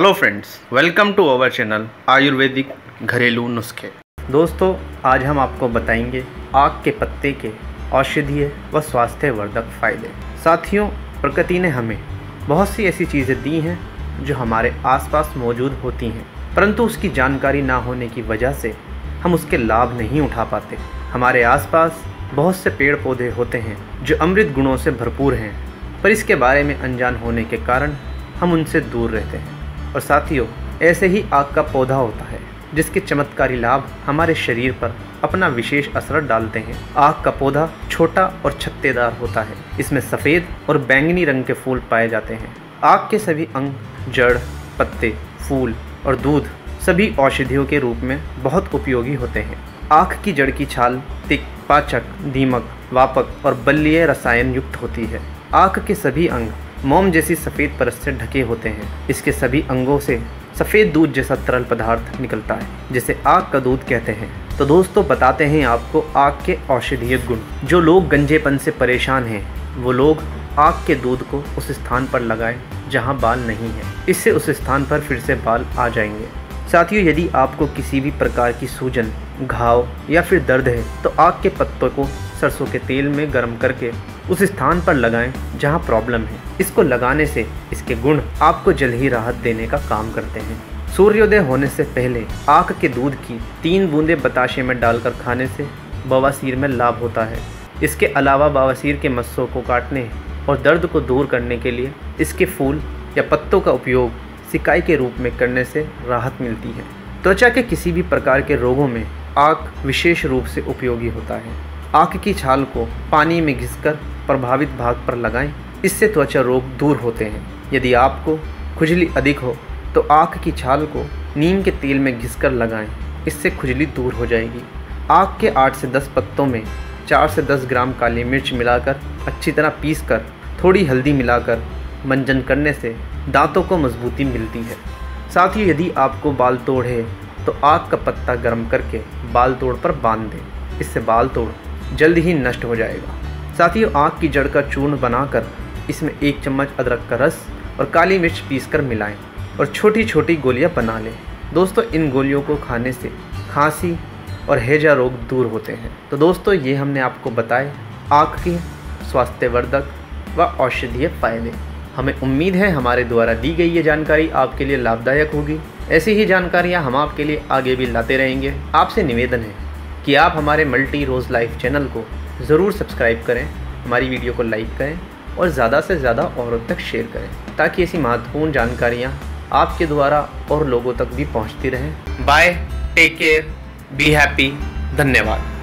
Hello friends welcome to our channel ayurvedic घरेलू नुस्खे दोस्तों, आज हम आपको बताएँगे आग के पत्ते के औषधीय व स्वास्थ्यवर्धक फ़ायदे। साथियों, प्रकृति ने हमें बहुत सी ऐसी चीज़ें दी हैं जो हमारे आसपास मौजूद होती हैं, परंतु उसकी जानकारी ना होने की वजह से हम उसके लाभ नहीं उठा पाते। हमारे आसपास बहुत से पेड़ पौधे होते हैं जो अमृत गुणों से भरपूर हैं, पर इसके बारे में अनजान होने के कारण हम उनसे दूर रहते हैं। और साथियों, ऐसे ही आग का पौधा होता है, जिसके चमत्कारी लाभ हमारे शरीर पर अपना विशेष असर डालते हैं। आग का पौधा छोटा और छत्तेदार होता है। इसमें सफ़ेद और बैंगनी रंग के फूल पाए जाते हैं। आग के सभी अंग, जड़, पत्ते, फूल और दूध सभी औषधियों के रूप में बहुत उपयोगी होते हैं। आँख की जड़ की छाल तिक, पाचक, दीमक, वापक और बल्लीय रसायन युक्त होती है। आँख के सभी अंग मोम जैसी सफ़ेद परत से ढके होते हैं। इसके सभी अंगों से सफ़ेद दूध जैसा तरल पदार्थ निकलता है, जिसे आग का दूध कहते हैं। तो दोस्तों, बताते हैं आपको आग के औषधीय गुण। जो लोग गंजेपन से परेशान हैं, वो लोग आग के दूध को उस स्थान पर लगाएँ जहाँ बाल नहीं है। इससे उस स्थान पर फिर से बाल आ जाएँगे। साथियों, यदि आपको किसी भी प्रकार की सूजन, घाव या फिर दर्द है तो आग के पत्तों को सरसों के तेल में गर्म करके उस स्थान पर लगाएँ जहाँ प्रॉब्लम है। इसको लगाने से इसके गुण आपको जल्द ही राहत देने का काम करते हैं। सूर्योदय होने से पहले आँख के दूध की तीन बूंदे बताशे में डालकर खाने से बवासीर में लाभ होता है। इसके अलावा बवासीर के मस्सों को काटने और दर्द को दूर करने के लिए इसके फूल या पत्तों का उपयोग सिकाई के रूप में करने से राहत मिलती है। त्वचा के किसी भी प्रकार के रोगों में आग विशेष रूप से उपयोगी होता है। आँख की छाल को पानी में घिसकर प्रभावित भाग पर लगाएँ। इससे त्वचा रोग दूर होते हैं। यदि आपको खुजली अधिक हो तो आँख की छाल को नीम के तेल में घिसकर लगाएँ। इससे खुजली दूर हो जाएगी। आँख के 8 से 10 पत्तों में 4 से 10 ग्राम काली मिर्च मिलाकर अच्छी तरह पीस कर थोड़ी हल्दी मिलाकर मंजन करने से दांतों को मजबूती मिलती है। साथ ही यदि आपको बाल तोड़ है तो आग का पत्ता गर्म करके बाल तोड़ पर बाँध दें। इससे बाल तोड़ जल्द ही नष्ट हो जाएगा। साथ ही आँख की जड़ का चूर्ण बनाकर इसमें एक चम्मच अदरक का रस और काली मिर्च पीस कर मिलाएँ और छोटी छोटी गोलियाँ बना लें। दोस्तों, इन गोलियों को खाने से खांसी और हैजा रोग दूर होते हैं। तो दोस्तों, ये हमने आपको बताए आँख के स्वास्थ्यवर्धक व औषधीय फ़ायदे। हमें उम्मीद है हमारे द्वारा दी गई ये जानकारी आपके लिए लाभदायक होगी। ऐसी ही जानकारियाँ हम आपके लिए आगे भी लाते रहेंगे। आपसे निवेदन है कि आप हमारे मल्टी रोज़ लाइफ चैनल को ज़रूर सब्सक्राइब करें, हमारी वीडियो को लाइक करें और ज़्यादा से ज़्यादा औरों तक शेयर करें, ताकि ऐसी महत्वपूर्ण जानकारियाँ आपके द्वारा और लोगों तक भी पहुँचती रहें। Bye take care be happy धन्यवाद।